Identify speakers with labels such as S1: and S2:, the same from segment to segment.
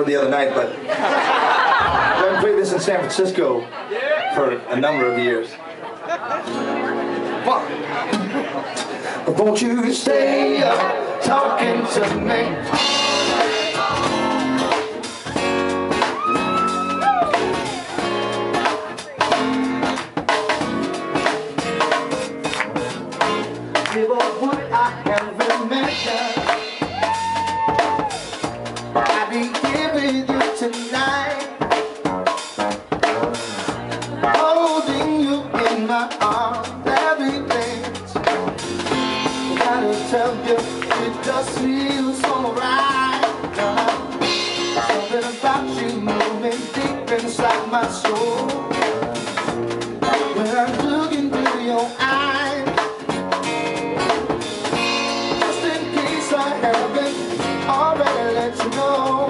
S1: for the other night, but I've played this in San Francisco for a number of years. But won't you stay up talking to me? Give up what I I Gotta tell you, it just feels so right. Something about you moving deep inside my soul. When I look into your eyes, just in case I haven't already let you know.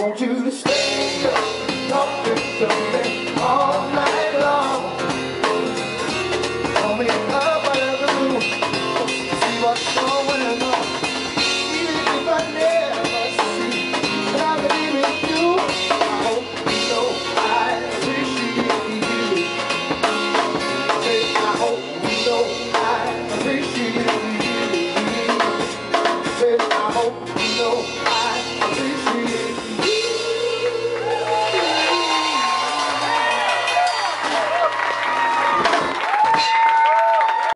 S1: want you to stay.